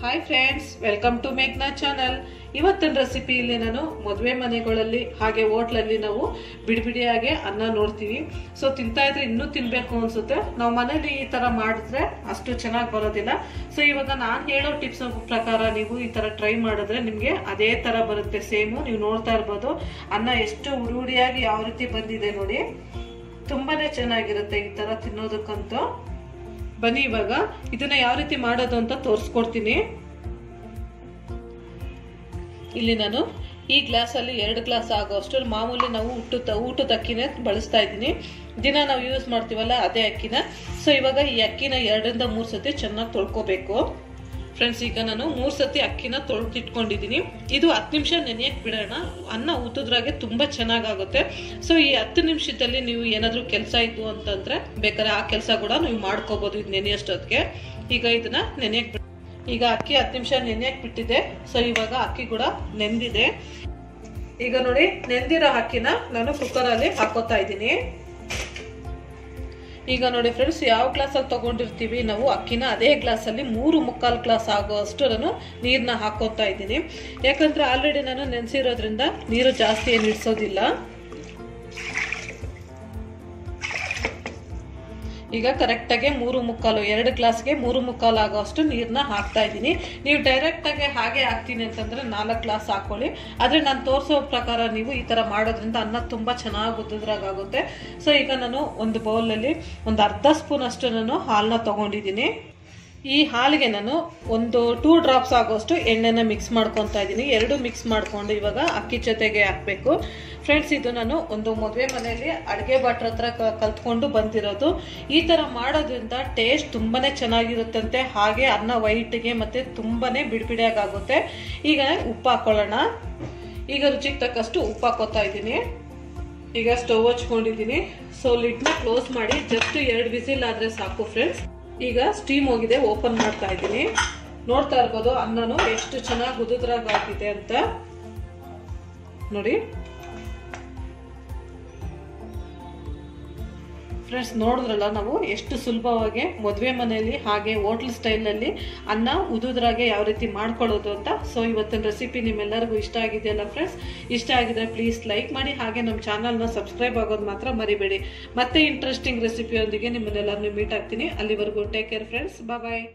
Hi friends welcome to ಮೇಕ್ನಾ channel ಇವತ್ತಿನ ರೆಸಿಪಿಯಲ್ಲಿ ನಾನು ಮದುವೆ ಮನೆಗಳಲ್ಲಿ ಹಾಗೆ ಹೋಟ್ಲಲ್ಲಿ ನಾವು ಬಿಡಿ ಬಿಡಿಯಾಗೆ ಅನ್ನ ನೋಡ್ತೀವಿ. ಸೊ ತಿಂತಾ ಇದ್ರೆ ಇನ್ನೂ ತಿನ್ಬೇಕು ಅನ್ಸುತ್ತೆ. ನಾವು ಮನೇಲಿ ಈ ತರ ಮಾಡಿದ್ರೆ ಅಷ್ಟು ಚೆನ್ನಾಗಿ ಬರೋದಿಲ್ಲ. ಸೊ ಇವಾಗ ನಾನು ಹೇಳೋ ಟಿಪ್ಸ್ ಪ್ರಕಾರ ನೀವು ಈ ತರ ಟ್ರೈ ಮಾಡಿದ್ರೆ ನಿಮಗೆ ಅದೇ ತರ ಬರುತ್ತೆ. ಸೇಮು ನೀವು ನೋಡ್ತಾ ಇರ್ಬೋದು. ಅನ್ನ ಎಷ್ಟು ಉರುಡಿಯಾಗಿ ಉಡಿಯಾಗಿ ಯಾವ ರೀತಿ ಬಂದಿದೆ ನೋಡಿ. ತುಂಬಾನೇ ಚೆನ್ನಾಗಿರುತ್ತೆ ಈ ತರ ತಿನ್ನೋದಕ್ಕಂತೂ. ಬನ್ನಿ ಇವಾಗ. ಇದನ್ನ ಯಾವ ರೀತಿ ಮಾಡೋದು ಅಂತ ತೋರಿಸ್ಕೊಡ್ತೀನಿ. ಇಲ್ಲಿ ನಾನು ಈ ಗ್ಲಾಸಲ್ಲಿ ಎರಡು ಗ್ಲಾಸ್ ಆಗೋಷ್ಟು ಮಾಮೂಲಿ ನಾವು ಊಟದ ಊಟದ ಅಕ್ಕಿನೇ ಬಳಸ್ತಾ ಇದ್ದೀನಿ. ದಿನ ನಾವು ಯೂಸ್ ಮಾಡ್ತೀವಲ್ಲ ಅದೇ ಅಕ್ಕಿನ. ಸೊ ಇವಾಗ ಈ ಅಕ್ಕಿನ ಎರಡರಿಂದ ಮೂರು ಸತಿ ಚೆನ್ನಾಗಿ ತೊಳ್ಕೊಬೇಕು. ಫ್ರೆಂಡ್ಸ್ ಈಗ ನಾನು ಮೂರು ಸತಿ ಅಕ್ಕಿನ ತೊಳೆದಿಟ್ಕೊಂಡಿದ್ದೀನಿ ಇದು ಹತ್ತು ನಿಮಿಷ ನೆನೆಯಕ್ಕೆ ಬಿಡೋಣ. ಅನ್ನ ಊತದ್ರಾಗೆ ತುಂಬ ಚೆನ್ನಾಗಾಗುತ್ತೆ. ಸೊ ಈ ಹತ್ತು ನಿಮಿಷದಲ್ಲಿ ನೀವು ಏನಾದರೂ ಕೆಲಸ ಇತ್ತು ಅಂತಂದರೆ ಬೇಕಾದ್ರೆ ಆ ಕೆಲಸ ಕೂಡ ನೀವು ಮಾಡ್ಕೋಬೋದು ಇದು ನೆನೆಯೋಷ್ಟೊತ್ತಿಗೆ. ಈಗ ಇದನ್ನ ನೆನೆಯಕ್ಕೆ ಬಿಡ ಈಗ ಅಕ್ಕಿ ಹತ್ತು ನಿಮಿಷ ನೆನೆಯಕ್ಕೆ ಬಿಟ್ಟಿದೆ. ಸೊ ಇವಾಗ ಅಕ್ಕಿ ಕೂಡ ನೆಂದಿದೆ. ಈಗ ನೋಡಿ, ನೆಂದಿರೋ ಅಕ್ಕಿನ ನಾನು ಕುಕ್ಕರಲ್ಲಿ ಹಾಕೋತಾ ಇದ್ದೀನಿ. ಈಗ ನೋಡಿ ಫ್ರೆಂಡ್ಸ್ ಯಾವ ಗ್ಲಾಸಲ್ಲಿ ತಗೊಂಡಿರ್ತೀವಿ ನಾವು? ಅಕ್ಕಿನ ಅದೇ ಗ್ಲಾಸಲ್ಲಿ ಮೂರು ಮುಕ್ಕಾಲು ಗ್ಲಾಸ್ ಆಗುವಷ್ಟು ನಾನು ನೀರನ್ನ ಹಾಕೋತಾ ಇದ್ದೀನಿ. ಯಾಕಂದ್ರೆ ಆಲ್ರೆಡಿ ನಾನು ನೆನೆಸಿರೋದ್ರಿಂದ ನೀರು ಜಾಸ್ತಿ ಏನು ಇಡ್ಸೋದಿಲ್ಲ. ಈಗ ಕರೆಕ್ಟಾಗಿ ಮೂರು ಮುಕ್ಕಾಲು, ಎರಡು ಗ್ಲಾಸ್ಗೆ ಮೂರು ಮುಕ್ಕಾಲು ಆಗೋಷ್ಟು ನೀರನ್ನ ಹಾಕ್ತಾ ಇದ್ದೀನಿ. ನೀವು ಡೈರೆಕ್ಟಾಗಿ ಹಾಗೆ ಹಾಕ್ತೀನಿ ಅಂತಂದರೆ ನಾಲ್ಕು ಗ್ಲಾಸ್ ಹಾಕೊಳ್ಳಿ. ಆದರೆ ನಾನು ತೋರಿಸೋ ಪ್ರಕಾರ ನೀವು ಈ ಥರ ಮಾಡೋದ್ರಿಂದ ಅನ್ನ ತುಂಬ ಚೆನ್ನಾಗಿ ಉದ್ದಿದ್ರಾಗುತ್ತೆ ಸೊ ಈಗ ನಾನು ಒಂದು ಬೌಲಲ್ಲಿ ಒಂದು ಅರ್ಧ ಸ್ಪೂನ್ ಅಷ್ಟು ನಾನು ಹಾಲನ್ನ ತೊಗೊಂಡಿದ್ದೀನಿ. ಈ ಹಾಲಿಗೆ ನಾನು ಒಂದು ಟೂ ಡ್ರಾಪ್ಸ್ ಆಗೋಷ್ಟು ಎಣ್ಣೆನ ಮಿಕ್ಸ್ ಮಾಡ್ಕೊತಾ ಇದ್ದೀನಿ. ಎರಡು ಮಿಕ್ಸ್ ಮಾಡಿಕೊಂಡು ಇವಾಗ ಅಕ್ಕಿ ಜೊತೆಗೆ ಹಾಕಬೇಕು. ಫ್ರೆಂಡ್ಸ್ ಇದು ನಾನು ಒಂದು ಮದುವೆ ಮನೆಯಲ್ಲಿ ಅಡುಗೆ ಭಟ್ರ ಹತ್ರ ಕಲ್ತ್ಕೊಂಡು ಬಂದಿರೋದು. ಈ ಥರ ಮಾಡೋದ್ರಿಂದ ಟೇಸ್ಟ್ ತುಂಬಾ ಚೆನ್ನಾಗಿರುತ್ತಂತೆ. ಹಾಗೆ ಅನ್ನ ವೈಟಿಗೆ ಮತ್ತು ತುಂಬಾ ಬಿಡಿಬಿಡಿಯಾಗುತ್ತೆ ಈಗ ಉಪ್ಪು ಹಾಕ್ಕೊಳ್ಳೋಣ ಈಗ ರುಚಿಗೆ ತಕ್ಕಷ್ಟು ಉಪ್ಪು ಹಾಕೋತಾ ಇದ್ದೀನಿ. ಈಗ ಸ್ಟವ್ ಹಚ್ಕೊಂಡಿದ್ದೀನಿ. ಸೊ ಲಿಡ್ನ ಕ್ಲೋಸ್ ಮಾಡಿ ಜಸ್ಟ್ ಎರಡು ವಿಸಿಲ್ ಆದರೆ ಸಾಕು ಫ್ರೆಂಡ್ಸ್ ಈಗ ಸ್ಟೀಮ್ ಹೋಗಿದೆ ಓಪನ್ ಮಾಡ್ತಾ ಇದ್ದೀನಿ. ನೋಡ್ತಾ ಇರ್ಬೋದು, ಅನ್ನನು ಎಷ್ಟು ಚೆನ್ನಾಗಿ ಉದುದ್ರಾಗ ಆಗಿದೆ ಅಂತ. ನೋಡಿ. ಫ್ರೆಂಡ್ಸ್ ನೋಡಿದ್ರಲ್ಲ ನಾವು ಎಷ್ಟು ಸುಲಭವಾಗಿ ಮದುವೆ ಮನೆಯಲ್ಲಿ ಹಾಗೆ ಹೋಟ್ಲ್ ಸ್ಟೈಲಲ್ಲಿ ಅನ್ನ ಉದುದ್ರಾಗೆ ಯಾವ ರೀತಿ ಮಾಡ್ಕೊಳ್ಳೋದು ಅಂತ. ಸೊ ಇವತ್ತಿನ ರೆಸಿಪಿ ನಿಮ್ಮೆಲ್ಲರಿಗೂ ಇಷ್ಟ ಆಗಿದೆಯಲ್ಲ ಫ್ರೆಂಡ್ಸ್ ಇಷ್ಟ ಆಗಿದ್ರೆ ಪ್ಲೀಸ್ ಲೈಕ್ ಮಾಡಿ. ಹಾಗೆ ನಮ್ಮ ಚಾನಲ್ನ ಸಬ್ಸ್ಕ್ರೈಬ್ ಆಗೋದು ಮಾತ್ರ ಮರಿಬೇಡಿ. ಮತ್ತೆ ಇಂಟ್ರೆಸ್ಟಿಂಗ್ ರೆಸಿಪಿಯೊಂದಿಗೆ ನಿಮ್ಮನ್ನೆಲ್ಲರನ್ನೂ ಮೀಟ್ ಆಗ್ತೀನಿ. ಅಲ್ಲಿವರೆಗೂ ಟೇಕ್ ಕೇರ್ ಫ್ರೆಂಡ್ಸ್ ಬಾಯ್